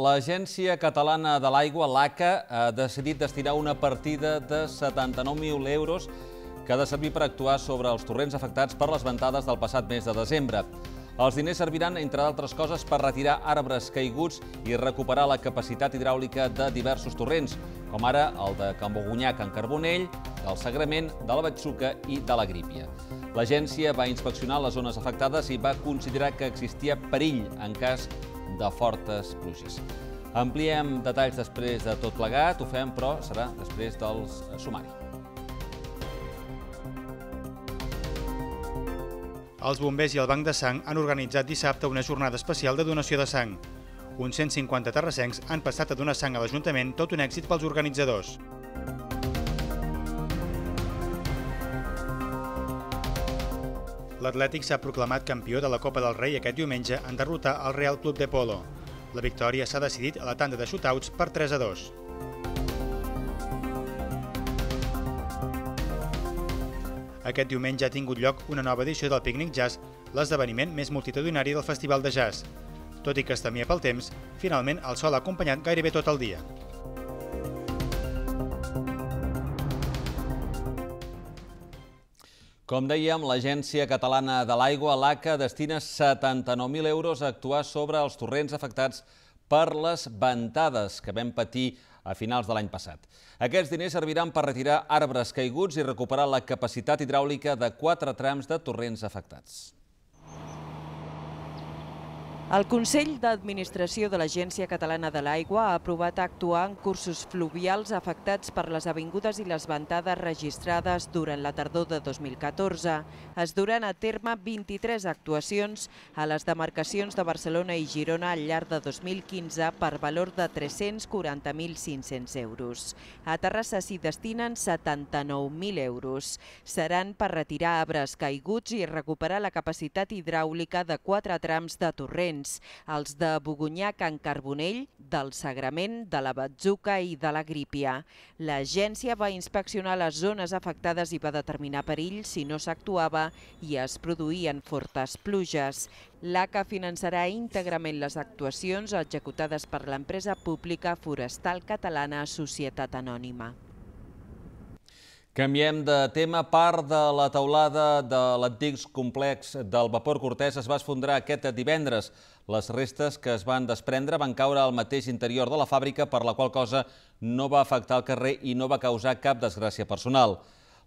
l'Agència Catalana de l'Aigua, l'ACA, ha decidit destinar una partida de 79.000 euros que ha de servir per actuar sobre els torrents afectats per les ventades del passat mes de desembre. Els diners serviran, entre d'altres coses, per retirar arbres caiguts i recuperar la capacitat hidràulica de diversos torrents, com ara el de Can Bogunyac en Carbonell, del Sagrament, de la Batxuca i de la Grípia. L'agència va inspeccionar les zones afectades i va considerar que existia perill en cas de fortes pluges. Ampliem detalls després de tot plegat, ho fem, però serà després del sumari. Els bombers i el Banc de Sang han organitzat dissabte una jornada especial de donació de sang. Uns 150 terrassencs han passat a donar sang a l'Ajuntament, tot un èxit pels organitzadors. L'Atlètic s'ha proclamat campió de la Copa del Rei aquest diumenge en derrotar el Real Club de Polo. La victòria s'ha decidit a la tanda de shootouts per 3 a 2. Aquest diumenge ha tingut lloc una nova edició del Picnic Jazz, l'esdeveniment més multitudinari del Festival de Jazz. Tot i que es temia pel temps, finalment el sol ha acompanyat gairebé tot el dia. Com dèiem, l'Agència Catalana de l'Aigua, l'ACA, destina 79.000 euros a actuar sobre els torrents afectats per les ventades que vam patir a finals de l'any passat. Aquests diners serviran per retirar arbres caiguts i recuperar la capacitat hidràulica de quatre trams de torrents afectats. El Consell d'Administració de l'Agència Catalana de l'Aigua ha aprovat actuar en cursos fluvials afectats per les avingudes i les ventades registrades durant la tardor de 2014. Es duran a terme 23 actuacions a les demarcacions de Barcelona i Girona al llarg de 2015 per valor de 340.500 euros. A Terrassa s'hi destinen 79.000 euros. Seran per retirar arbres caiguts i recuperar la capacitat hidràulica de quatre trams de torrents diferents, els de Bogunyà, Can Carbonell, del Sagrament, de la Batzuca i de la Grípia. L'agència va inspeccionar les zones afectades i va determinar perill si no s'actuava i es produïen fortes pluges. L'ACA finançarà íntegrament les actuacions executades per l'empresa pública forestal catalana Societat Anònima. Canviem de tema. Part de la teulada de l'antic complex del vapor Cortès es va esfondrar aquest divendres. Les restes que es van desprendre van caure al mateix interior de la fàbrica, per la qual cosa no va afectar el carrer i no va causar cap desgràcia personal.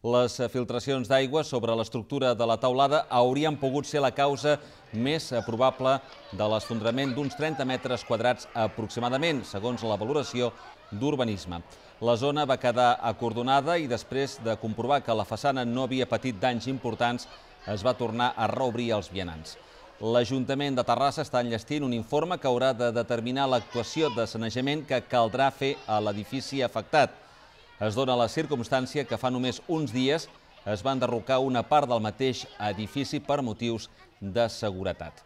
Les filtracions d'aigua sobre l'estructura de la taulada haurien pogut ser la causa més probable de l'esfondrament d'uns 30 metres quadrats aproximadament, segons la valoració d'urbanisme. La zona va quedar acordonada i després de comprovar que la façana no havia patit danys importants, es va tornar a reobrir els vianants. L'Ajuntament de Terrassa està enllestint un informe que haurà de determinar l'actuació de sanejament que caldrà fer a l'edifici afectat. Es dona la circumstància que fa només uns dies es va enderrocar una part del mateix edifici per motius de seguretat.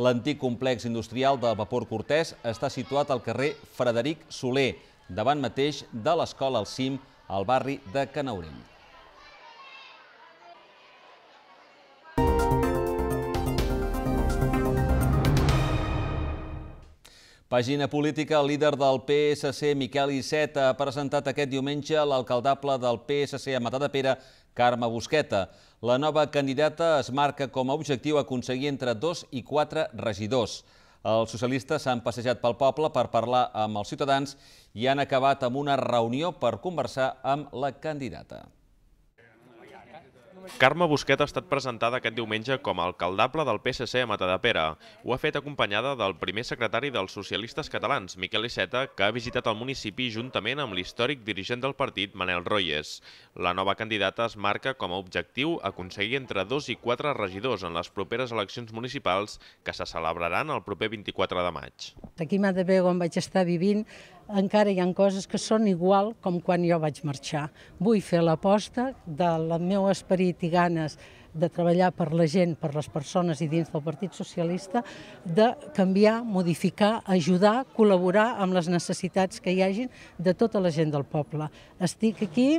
L'antic complex industrial del Vapor Cortès està situat al carrer Frederic Soler, davant mateix de l'escola al cim, al barri de Canaurell. Pàgina política, el líder del PSC, Miquel Iceta, ha presentat aquest diumenge l'alcaldable del PSC a Matadepera, Carme Busqueta. La nova candidata es marca com a objectiu aconseguir entre dos i quatre regidors. Els socialistes s'han passejat pel poble per parlar amb els ciutadans i han acabat amb una reunió per conversar amb la candidata. Carme Busquet ha estat presentada aquest diumenge com a alcaldable del PSC a Matadepera. Ho ha fet acompanyada del primer secretari dels socialistes catalans, Miquel Iceta, que ha visitat el municipi juntament amb l'històric dirigent del partit, Manel Royes. La nova candidata es marca com a objectiu aconseguir entre dos i quatre regidors en les properes eleccions municipals que se celebraran el proper 24 de maig. Aquí a Matadepera, on vaig estar vivint, encara hi ha coses que són igual com quan jo vaig marxar. Vull fer l'aposta del meu esperit i ganes de treballar per la gent, per les persones i dins del Partit Socialista, de canviar, modificar, ajudar, col·laborar amb les necessitats que hi hagin de tota la gent del poble. Estic aquí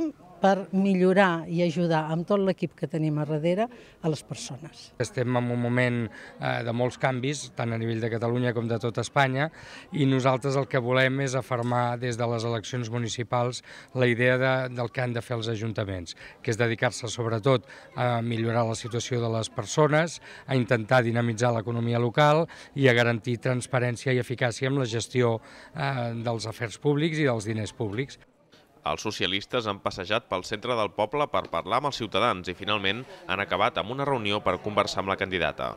per millorar i ajudar amb tot l'equip que tenim a darrere a les persones. Estem en un moment eh, de molts canvis, tant a nivell de Catalunya com de tot Espanya, i nosaltres el que volem és afermar des de les eleccions municipals la idea de, del que han de fer els ajuntaments, que és dedicar-se sobretot a millorar la situació de les persones, a intentar dinamitzar l'economia local i a garantir transparència i eficàcia amb la gestió eh, dels afers públics i dels diners públics. Els socialistes han passejat pel centre del poble per parlar amb els ciutadans i finalment han acabat amb una reunió per conversar amb la candidata.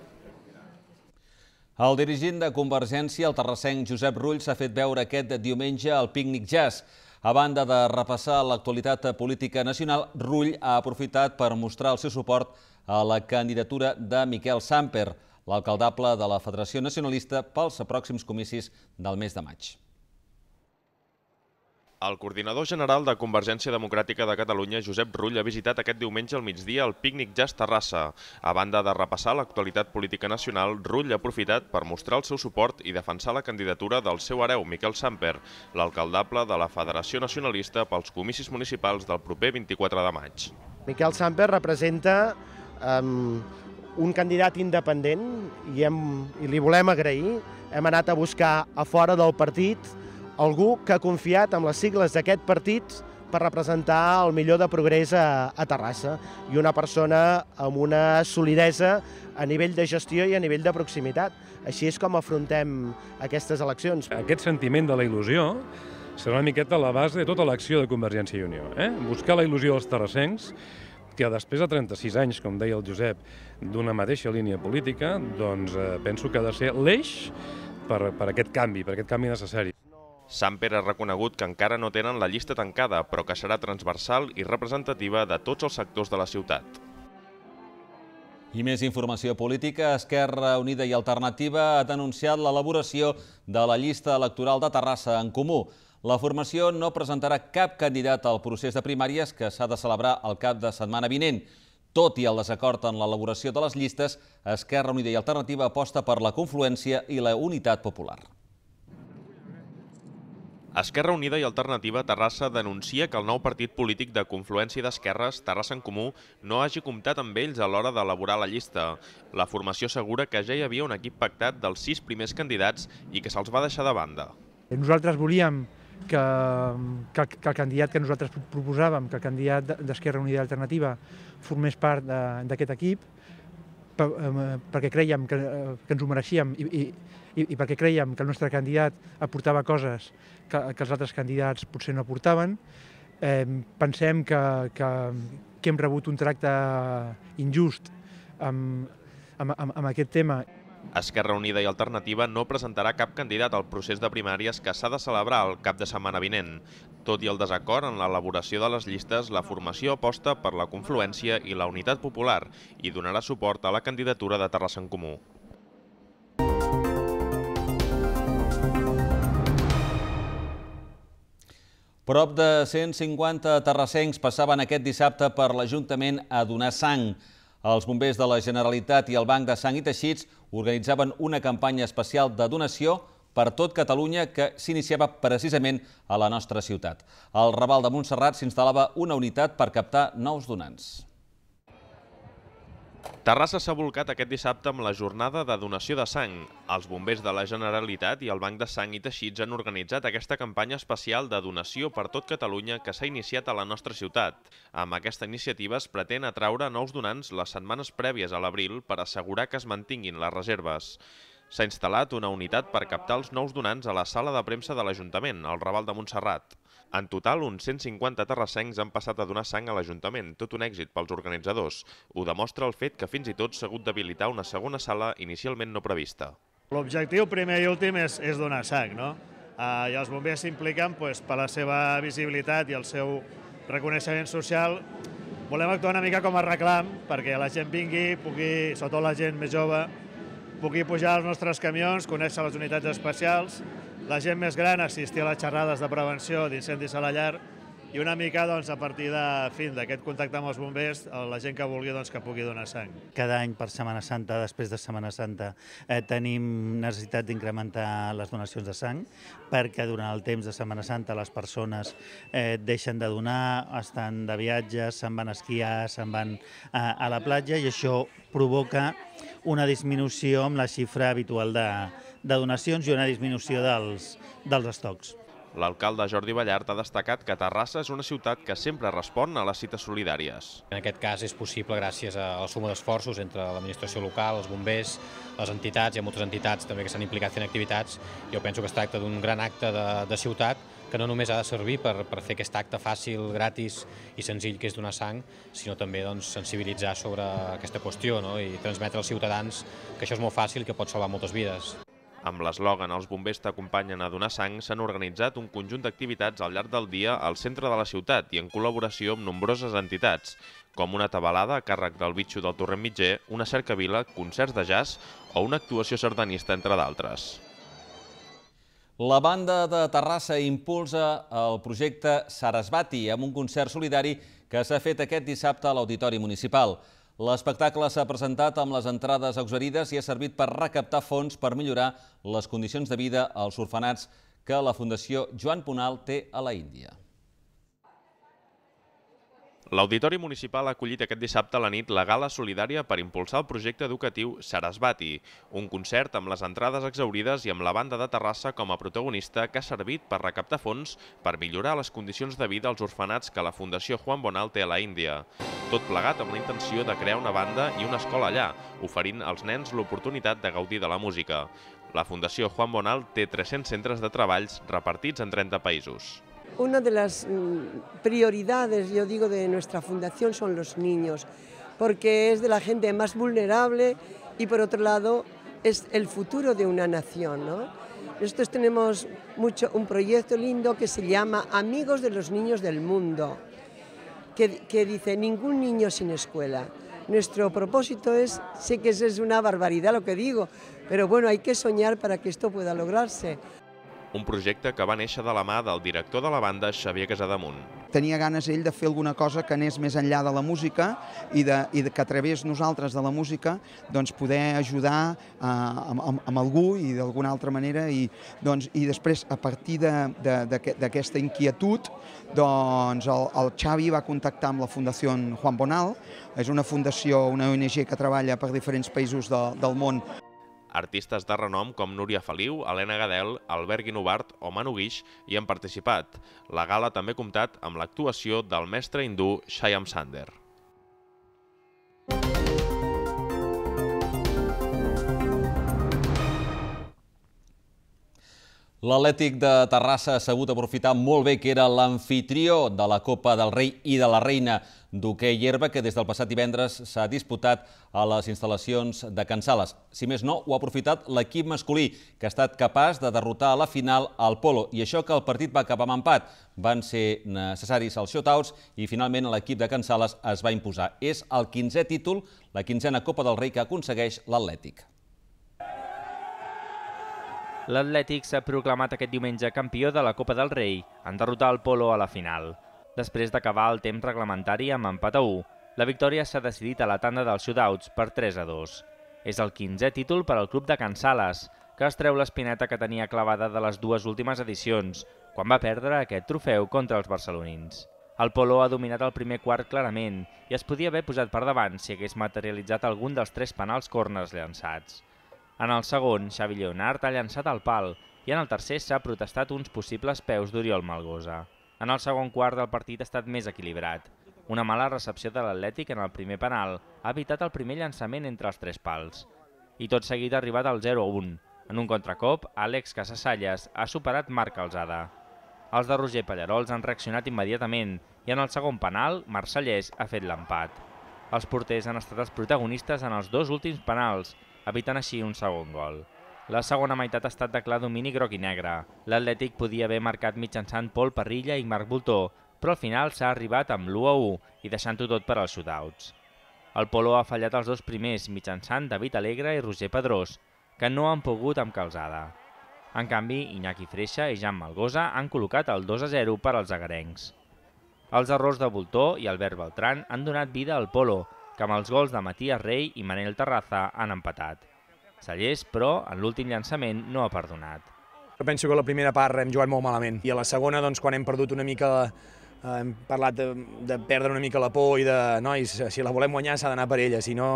El dirigent de Convergència, el terrassenc Josep Rull, s'ha fet veure aquest diumenge al Pícnic Jazz. A banda de repassar l'actualitat política nacional, Rull ha aprofitat per mostrar el seu suport a la candidatura de Miquel Samper, l'alcaldable de la Federació Nacionalista pels pròxims comicis del mes de maig. El coordinador general de Convergència Democràtica de Catalunya, Josep Rull, ha visitat aquest diumenge al migdia el Pícnic Jazz Terrassa. A banda de repassar l'actualitat política nacional, Rull ha aprofitat per mostrar el seu suport i defensar la candidatura del seu hereu, Miquel Samper, l'alcaldable de la Federació Nacionalista pels comicis municipals del proper 24 de maig. Miquel Samper representa um, un candidat independent i, hem, i li volem agrair. Hem anat a buscar a fora del partit algú que ha confiat amb les sigles d'aquest partit per representar el millor de progrés a, a Terrassa i una persona amb una solidesa a nivell de gestió i a nivell de proximitat. Així és com afrontem aquestes eleccions. Aquest sentiment de la il·lusió serà una miqueta la base de tota l'acció de Convergència i Unió. Eh? Buscar la il·lusió dels terrassencs, que després de 36 anys, com deia el Josep, d'una mateixa línia política, doncs eh, penso que ha de ser l'eix per, per aquest canvi, per aquest canvi necessari. Samper ha reconegut que encara no tenen la llista tancada, però que serà transversal i representativa de tots els sectors de la ciutat. I més informació política. Esquerra Unida i Alternativa ha denunciat l'elaboració de la llista electoral de Terrassa en comú. La formació no presentarà cap candidat al procés de primàries que s'ha de celebrar al cap de setmana vinent. Tot i el desacord en l'elaboració de les llistes, Esquerra Unida i Alternativa aposta per la confluència i la unitat popular. Esquerra Unida i Alternativa Terrassa denuncia que el nou partit polític de confluència d'esquerres, Terrassa en Comú, no hagi comptat amb ells a l'hora d'elaborar la llista. La formació assegura que ja hi havia un equip pactat dels sis primers candidats i que se'ls va deixar de banda. Nosaltres volíem que, que, que el candidat que nosaltres proposàvem, que el candidat d'Esquerra Unida i Alternativa formés part d'aquest equip, eh, perquè creiem que, eh, que ens ho mereixíem i, i, i perquè creiem que el nostre candidat aportava coses que, que els altres candidats potser no aportaven. Eh, pensem que, que, que hem rebut un tracte injust amb, amb, amb, amb aquest tema. Esquerra Unida i Alternativa no presentarà cap candidat al procés de primàries que s'ha de celebrar el cap de setmana vinent. Tot i el desacord en l'elaboració de les llistes, la formació aposta per la confluència i la unitat popular i donarà suport a la candidatura de Terrassa en Comú. Prop de 150 terrassencs passaven aquest dissabte per l'Ajuntament a donar sang. Els bombers de la Generalitat i el Banc de Sang i Teixits organitzaven una campanya especial de donació per tot Catalunya que s'iniciava precisament a la nostra ciutat. Al Raval de Montserrat s'instal·lava una unitat per captar nous donants. Terrassa s'ha volcat aquest dissabte amb la jornada de donació de sang. Els bombers de la Generalitat i el Banc de Sang i Teixits han organitzat aquesta campanya especial de donació per tot Catalunya que s'ha iniciat a la nostra ciutat. Amb aquesta iniciativa es pretén atraure nous donants les setmanes prèvies a l'abril per assegurar que es mantinguin les reserves. S'ha instal·lat una unitat per captar els nous donants a la sala de premsa de l'Ajuntament, al Raval de Montserrat. En total, uns 150 terrassencs han passat a donar sang a l'Ajuntament, tot un èxit pels organitzadors. Ho demostra el fet que fins i tot s'ha hagut d'habilitar una segona sala inicialment no prevista. L'objectiu primer i últim és, és donar sang, no? Uh, I els bombers s'impliquen pues, per la seva visibilitat i el seu reconeixement social. Volem actuar una mica com a reclam perquè la gent vingui, pugui, sobretot la gent més jove, pugui pujar als nostres camions, conèixer les unitats especials, la gent més gran assistir a les xerrades de prevenció d'incendis a la llar i una mica doncs, a partir d'aquest contacte amb els bombers, la gent que vulgui doncs, que pugui donar sang. Cada any per Setmana Santa, després de Setmana Santa, eh, tenim necessitat d'incrementar les donacions de sang perquè durant el temps de Setmana Santa les persones eh, deixen de donar, estan de viatge, se'n van a esquiar, se'n van a, a la platja i això provoca una disminució amb la xifra habitual de, de donacions i una disminució dels, dels estocs. L'alcalde Jordi Ballart ha destacat que Terrassa és una ciutat que sempre respon a les cites solidàries. En aquest cas és possible gràcies a la suma d'esforços entre l'administració local, els bombers, les entitats, hi ha moltes entitats també que s'han implicat fent activitats. Jo penso que es tracta d'un gran acte de, de ciutat que no només ha de servir per, per fer aquest acte fàcil, gratis i senzill que és donar sang, sinó també doncs, sensibilitzar sobre aquesta qüestió no? i transmetre als ciutadans que això és molt fàcil i que pot salvar moltes vides. Amb l'eslògan Els bombers t'acompanyen a donar sang s'han organitzat un conjunt d'activitats al llarg del dia al centre de la ciutat i en col·laboració amb nombroses entitats, com una tabalada a càrrec del bitxo del Torrent Mitger, una cercavila, concerts de jazz o una actuació sardanista, entre d'altres. La banda de Terrassa impulsa el projecte Sarasvati amb un concert solidari que s'ha fet aquest dissabte a l'Auditori Municipal. L'espectacle s'ha presentat amb les entrades exaurides i ha servit per recaptar fons per millorar les condicions de vida als orfenats que la Fundació Joan Ponal té a la Índia. L'Auditori Municipal ha acollit aquest dissabte a la nit la gala solidària per impulsar el projecte educatiu Sarasvati, un concert amb les entrades exaurides i amb la banda de Terrassa com a protagonista que ha servit per recaptar fons per millorar les condicions de vida als orfenats que la Fundació Juan Bonal té a la Índia. Tot plegat amb la intenció de crear una banda i una escola allà, oferint als nens l'oportunitat de gaudir de la música. La Fundació Juan Bonal té 300 centres de treballs repartits en 30 països. Una de las mm, prioridades, yo digo, de nuestra fundación son los niños, porque es de la gente más vulnerable y por otro lado es el futuro de una nación. ¿no? Nosotros tenemos mucho, un proyecto lindo que se llama Amigos de los Niños del Mundo, que, que dice ningún niño sin escuela. Nuestro propósito es, sé que es una barbaridad lo que digo, pero bueno, hay que soñar para que esto pueda lograrse. Un projecte que va néixer de la mà del director de la banda, Xavier Casademunt. Tenia ganes ell de fer alguna cosa que anés més enllà de la música i, de, i que a través nosaltres de la música doncs, poder ajudar uh, amb, amb, amb algú i d'alguna altra manera i, doncs, i després a partir d'aquesta inquietud doncs el, el Xavi va contactar amb la Fundació Juan Bonal, és una fundació, una ONG que treballa per diferents països de, del món Artistes de renom com Núria Feliu, Helena Gadel, Albert Guinovart o Manu Guix hi han participat. La gala també ha comptat amb l'actuació del mestre hindú Shyam Sander. L'Atlètic de Terrassa ha sabut aprofitar molt bé que era l'anfitrió de la Copa del Rei i de la Reina d'hoquei herba que des del passat divendres s'ha disputat a les instal·lacions de Can Sales. Si més no, ho ha aprofitat l'equip masculí, que ha estat capaç de derrotar a la final al Polo. I això que el partit va acabar amb empat. Van ser necessaris els shootouts i finalment l'equip de Can Sales es va imposar. És el 15è títol, la quinzena Copa del Rei que aconsegueix l'Atlètic. L'Atlètic s'ha proclamat aquest diumenge campió de la Copa del Rei en derrotar el Polo a la final. Després d'acabar el temps reglamentari amb empat a 1, la victòria s'ha decidit a la tanda dels shootouts per 3 a 2. És el 15è títol per al club de Can Sales, que es treu l'espineta que tenia clavada de les dues últimes edicions, quan va perdre aquest trofeu contra els barcelonins. El Polo ha dominat el primer quart clarament i es podia haver posat per davant si hagués materialitzat algun dels tres penals corners llançats. En el segon, Xavi Lleonard ha llançat el pal i en el tercer s'ha protestat uns possibles peus d'Oriol Malgosa. En el segon quart del partit ha estat més equilibrat. Una mala recepció de l'Atlètic en el primer penal ha evitat el primer llançament entre els tres pals. I tot seguit ha arribat al 0-1. En un contracop, Àlex Casasalles ha superat Marc Alzada. Els de Roger Pallarols han reaccionat immediatament i en el segon penal, Marcellès ha fet l'empat. Els porters han estat els protagonistes en els dos últims penals evitant així un segon gol. La segona meitat ha estat de clar domini groc i negre. L'Atlètic podia haver marcat mitjançant Pol Parrilla i Marc Voltó, però al final s'ha arribat amb l'1-1 i deixant-ho tot per als shootouts. El Polo ha fallat els dos primers mitjançant David Alegre i Roger Pedrós, que no han pogut amb calzada. En canvi, Iñaki Freixa i Jan Malgosa han col·locat el 2-0 per als agarencs. Els errors de Voltor i Albert Beltran han donat vida al Polo, que amb els gols de Matías Rey i Manel Terraza han empatat. Sallés, però, en l'últim llançament no ha perdonat. Penso que la primera part hem jugat molt malament i a la segona, doncs, quan hem perdut una mica eh, hem parlat de, de perdre una mica la por i de, nois, si la volem guanyar s'ha d'anar per ella, si no,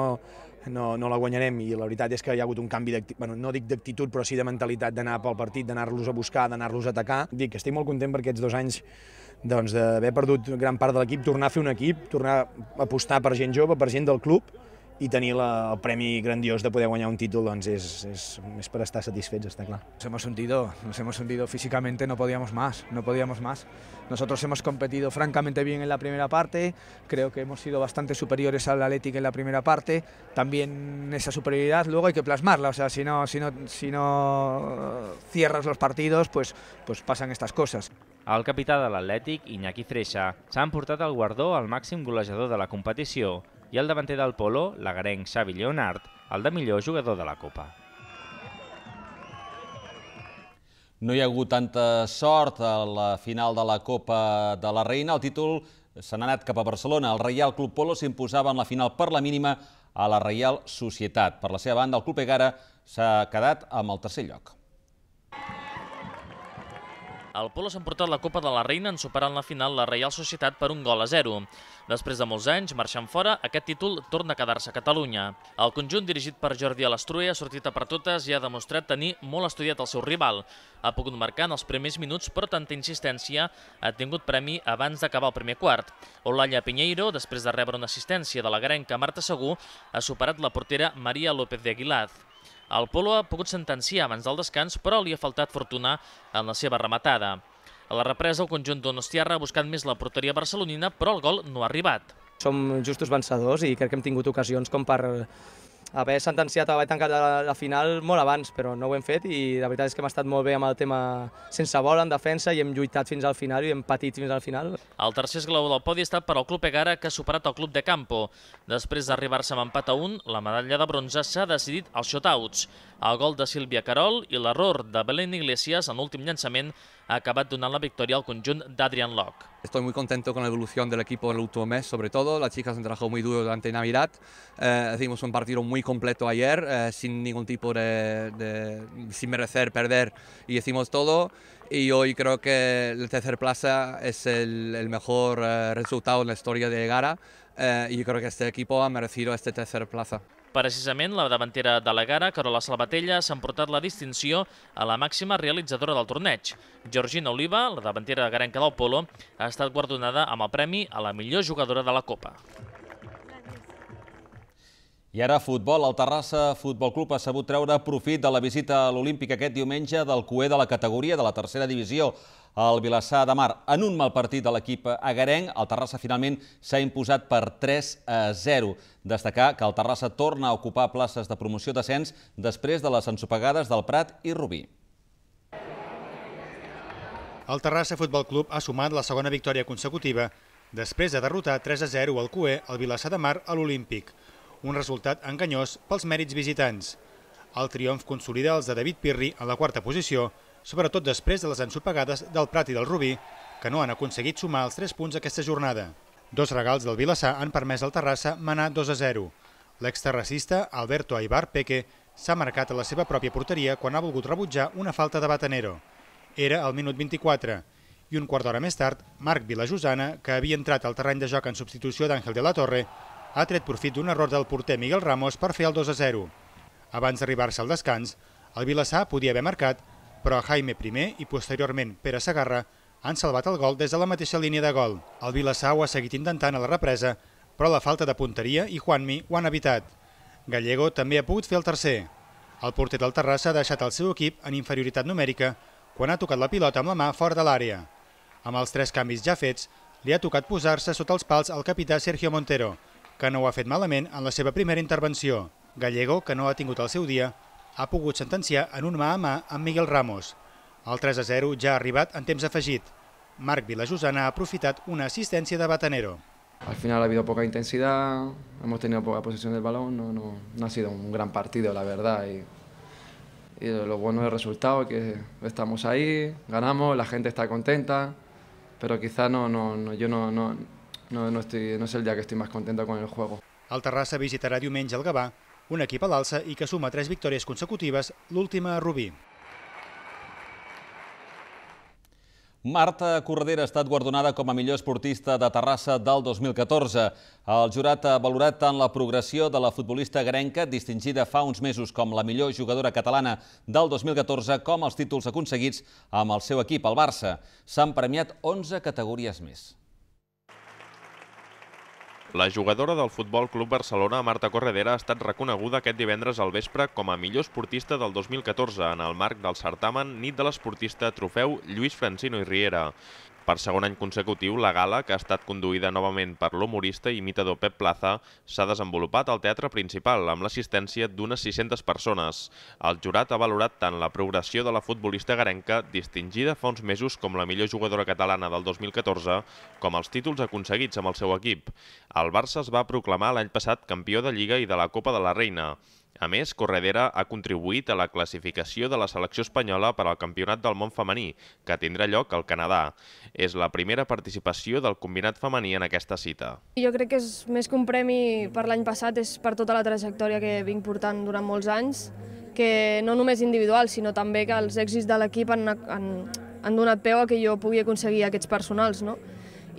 no, no la guanyarem i la veritat és que hi ha hagut un canvi, bueno, no dic d'actitud, però sí de mentalitat d'anar pel partit, d'anar-los a buscar, d'anar-los a atacar. Dic que estic molt content per aquests dos anys doncs, d'haver perdut gran part de l'equip, tornar a fer un equip, tornar a apostar per gent jove, per gent del club i tenir la, el premi grandiós de poder guanyar un títol doncs és, és, és per estar satisfets, està clar. Nos hemos hundido, nos hemos hundido físicamente, no podíamos más, no podíamos más. Nosotros hemos competido francamente bien en la primera parte, creo que hemos sido bastante superiores al Athletic en la primera parte, también esa superioridad luego hay que plasmarla, o sea, si no, si no, si no cierras los partidos, pues, pues pasan estas cosas. El capità de l'Atlètic, Iñaki Freixa, s'ha emportat el guardó al màxim golejador de la competició i el davanter del Polo, l'agarenc Xavi Leonard, el de millor jugador de la Copa. No hi ha hagut tanta sort a la final de la Copa de la Reina. El títol se n'ha anat cap a Barcelona. El Reial Club Polo s'imposava en la final per la mínima a la Reial Societat. Per la seva banda, el Club Egara s'ha quedat amb el tercer lloc. El Polo s'ha emportat la Copa de la Reina en superant la final la Reial Societat per un gol a zero. Després de molts anys, marxant fora, aquest títol torna a quedar-se a Catalunya. El conjunt dirigit per Jordi Alastruy ha sortit a per totes i ha demostrat tenir molt estudiat el seu rival. Ha pogut marcar en els primers minuts, però tanta insistència ha tingut premi abans d'acabar el primer quart. Olalla Pinheiro, després de rebre una assistència de la garenca Marta Segur, ha superat la portera Maria López de Aguilar. El Polo ha pogut sentenciar abans del descans, però li ha faltat fortuna en la seva rematada. A la represa, el conjunt d'Onostiarra ha buscat més la porteria barcelonina, però el gol no ha arribat. Som justos vencedors i crec que hem tingut ocasions com per haver sentenciat, haver tancat la, la final molt abans, però no ho hem fet i la veritat és que hem estat molt bé amb el tema sense bola en defensa i hem lluitat fins al final i hem patit fins al final. El tercer esglaó del podi ha estat per al Club Egara, que ha superat el Club de Campo. Després d'arribar-se amb empat a un, la medalla de bronze s'ha decidit als shotouts. El gol de Sílvia Carol i l'error de Belén Iglesias en l'últim llançament ha acabat donant la victòria al conjunt d'Adrian Locke. Estoy muy contento con la evolución del equipo en el último mes, sobre todo. Las chicas han trabajado muy duro durante Navidad. Eh, hicimos un partido muy completo ayer, eh, sin ningún tipo de, sin merecer perder, y hicimos todo. Y hoy creo que el tercer plaza es el, el mejor eh, resultado en la historia de Gara. Eh, y creo que este equipo ha merecido este tercer plaza. Precisament, la davantera de la Gara, Carola Salvatella, s'ha emportat la distinció a la màxima realitzadora del torneig. Georgina Oliva, la davantera garenca del Polo, ha estat guardonada amb el premi a la millor jugadora de la Copa. I ara futbol. El Terrassa Futbol Club ha sabut treure profit de la visita a l'Olímpic aquest diumenge del cué de la categoria de la tercera divisió al Vilassar de Mar. En un mal partit de l'equip agarenc, el Terrassa finalment s'ha imposat per 3 a 0. Destacar que el Terrassa torna a ocupar places de promoció d'ascens després de les ensopegades del Prat i Rubí. El Terrassa Futbol Club ha sumat la segona victòria consecutiva després de derrotar 3 a 0 al CUE al Vilassar de Mar a l'Olímpic un resultat enganyós pels mèrits visitants. El triomf consolida els de David Pirri en la quarta posició, sobretot després de les ensopegades del Prat i del Rubí, que no han aconseguit sumar els 3 punts aquesta jornada. Dos regals del Vilassar han permès al Terrassa manar 2 a 0. L'exterracista Alberto Aibar Peque s'ha marcat a la seva pròpia porteria quan ha volgut rebutjar una falta de Batanero. Era al minut 24 i un quart d'hora més tard, Marc Vilajosana, que havia entrat al terreny de joc en substitució d'Àngel de la Torre, ha tret profit d'un error del porter Miguel Ramos per fer el 2 a 0. Abans d'arribar-se al descans, el Vilassar podia haver marcat, però Jaime I i posteriorment Pere Sagarra han salvat el gol des de la mateixa línia de gol. El Vilassar ho ha seguit intentant a la represa, però la falta de punteria i Juanmi ho han evitat. Gallego també ha pogut fer el tercer. El porter del Terrassa ha deixat el seu equip en inferioritat numèrica quan ha tocat la pilota amb la mà fora de l'àrea. Amb els tres canvis ja fets, li ha tocat posar-se sota els pals al capità Sergio Montero, que no ho ha fet malament en la seva primera intervenció. Gallego, que no ha tingut el seu dia, ha pogut sentenciar en un mà a mà amb Miguel Ramos. El 3 a 0 ja ha arribat en temps afegit. Marc Vilajosana ha aprofitat una assistència de Batanero. Al final ha habido poca intensidad, hemos tenido poca posesión del balón, no, no, no ha sido un gran partido, la verdad. Y, y lo bueno del resultado es que estamos ahí, ganamos, la gente está contenta pero quizá no, no, no yo no, no, no, no, estoy, no es el día que estoy más contento con el juego. El Terrassa visitarà diumenge el Gavà, un equip a l'alça i que suma tres victòries consecutives, l'última a Rubí. Marta Corredera ha estat guardonada com a millor esportista de Terrassa del 2014. El jurat ha valorat tant la progressió de la futbolista grenca, distingida fa uns mesos com la millor jugadora catalana del 2014, com els títols aconseguits amb el seu equip, el Barça. S'han premiat 11 categories més. La jugadora del Futbol Club Barcelona, Marta Corredera, ha estat reconeguda aquest divendres al vespre com a millor esportista del 2014 en el marc del certamen Nit de l'Esportista Trofeu Lluís Francino i Riera. Per segon any consecutiu, la gala, que ha estat conduïda novament per l'humorista i imitador Pep Plaza, s'ha desenvolupat al teatre principal, amb l'assistència d'unes 600 persones. El jurat ha valorat tant la progressió de la futbolista garenca, distingida fa uns mesos com la millor jugadora catalana del 2014, com els títols aconseguits amb el seu equip. El Barça es va proclamar l'any passat campió de Lliga i de la Copa de la Reina. A més, Corredera ha contribuït a la classificació de la selecció espanyola per al Campionat del Món Femení, que tindrà lloc al Canadà. És la primera participació del combinat femení en aquesta cita. Jo crec que és més que un premi per l'any passat, és per tota la trajectòria que vinc portant durant molts anys, que no només individual, sinó també que els èxits de l'equip han, han, han donat peu a que jo pugui aconseguir aquests personals, no?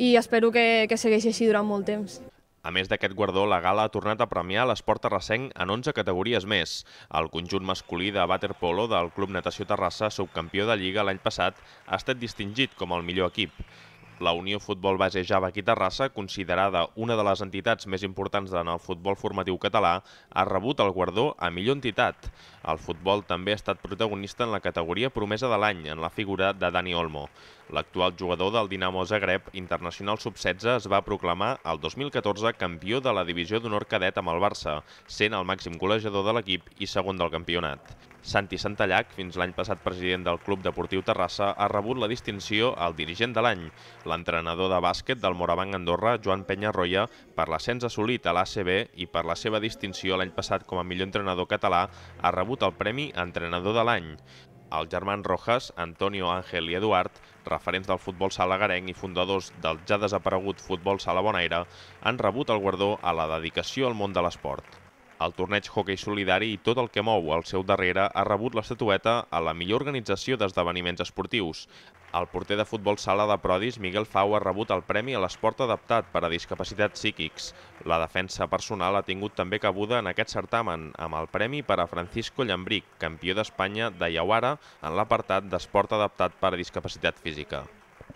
I espero que, que segueixi així durant molt temps. A més d'aquest guardó, la gala ha tornat a premiar l'esport terrassenc en 11 categories més. El conjunt masculí de waterpolo del Club Natació Terrassa, subcampió de Lliga l'any passat, ha estat distingit com el millor equip. La Unió Futbol Base Java aquí Terrassa, considerada una de les entitats més importants en el futbol formatiu català, ha rebut el guardó a millor entitat. El futbol també ha estat protagonista en la categoria promesa de l'any, en la figura de Dani Olmo. L'actual jugador del Dinamo Zagreb, internacional sub-16, es va proclamar el 2014 campió de la divisió d'honor cadet amb el Barça, sent el màxim golejador de l'equip i segon del campionat. Santi Santallac, fins l'any passat president del Club Deportiu Terrassa, ha rebut la distinció al dirigent de l'any. L'entrenador de bàsquet del Morabanc Andorra, Joan Penyarroia, per l'ascens assolit a l'ACB i per la seva distinció l'any passat com a millor entrenador català, ha rebut el Premi Entrenador de l'any. Els germans Rojas, Antonio Ángel i Eduard, referents del futbol sala garenc i fundadors del ja desaparegut futbol sala Bonaire, han rebut el guardó a la dedicació al món de l'esport. El torneig Hockey Solidari i tot el que mou al seu darrere ha rebut l'estatueta a la millor organització d'esdeveniments esportius. El porter de futbol sala de Prodis, Miguel Fau, ha rebut el Premi a l'Esport Adaptat per a Discapacitats Psíquics. La defensa personal ha tingut també cabuda en aquest certamen, amb el Premi per a Francisco Llambric, campió d'Espanya de Iauara en l'apartat d'Esport Adaptat per a Discapacitat Física.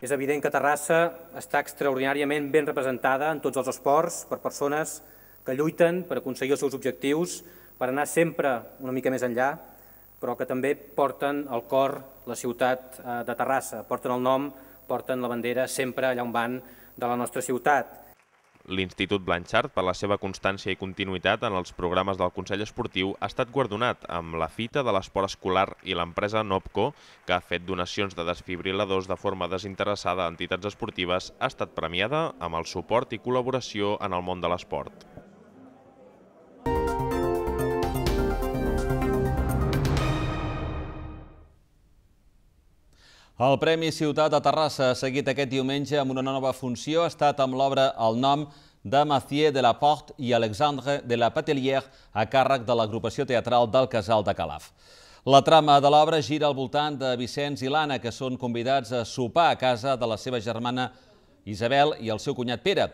És evident que Terrassa està extraordinàriament ben representada en tots els esports per persones que lluiten per aconseguir els seus objectius, per anar sempre una mica més enllà, però que també porten al cor la ciutat eh, de Terrassa, porten el nom, porten la bandera sempre allà on van de la nostra ciutat. L'Institut Blanchard, per la seva constància i continuïtat en els programes del Consell Esportiu, ha estat guardonat amb la fita de l'esport escolar i l'empresa Nopco, que ha fet donacions de desfibriladors de forma desinteressada a entitats esportives, ha estat premiada amb el suport i col·laboració en el món de l'esport. El Premi Ciutat de Terrassa ha seguit aquest diumenge amb una nova funció. Ha estat amb l'obra El nom de Mathieu de la Porte i Alexandre de la Patelière a càrrec de l'agrupació teatral del Casal de Calaf. La trama de l'obra gira al voltant de Vicenç i l'Anna, que són convidats a sopar a casa de la seva germana Isabel i el seu cunyat Pere.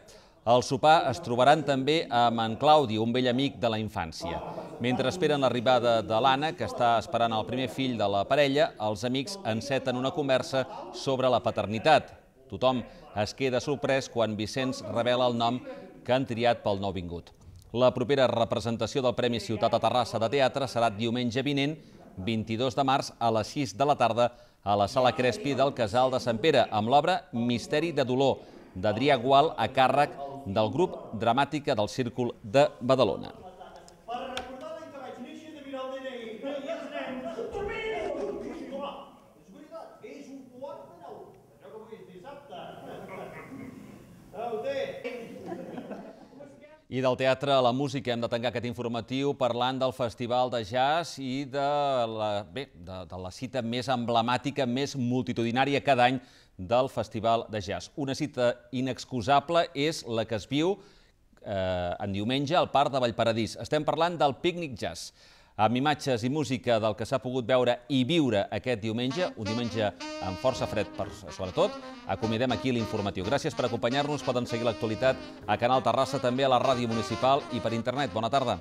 Al sopar es trobaran també amb en Claudi, un vell amic de la infància. Mentre esperen l'arribada de l'Anna, que està esperant el primer fill de la parella, els amics enceten una conversa sobre la paternitat. Tothom es queda sorprès quan Vicenç revela el nom que han triat pel nou vingut. La propera representació del Premi Ciutat a Terrassa de Teatre serà diumenge vinent, 22 de març, a les 6 de la tarda, a la Sala Crespi del Casal de Sant Pere, amb l'obra Misteri de dolor, d'Adrià Gual a càrrec del grup Dramàtica del Círcul de Badalona. I del teatre a la música hem de tancar aquest informatiu parlant del Festival de Jazz i de la, bé, de, la cita més emblemàtica, més multitudinària cada any del Festival de Jazz. Una cita inexcusable és la que es viu eh, en diumenge al Parc de Vallparadís. Estem parlant del Pícnic Jazz amb imatges i música del que s'ha pogut veure i viure aquest diumenge, un diumenge amb força fred, per, sobretot, acomiadem aquí l'informatiu. Gràcies per acompanyar-nos, poden seguir l'actualitat a Canal Terrassa, també a la ràdio municipal i per internet. Bona tarda.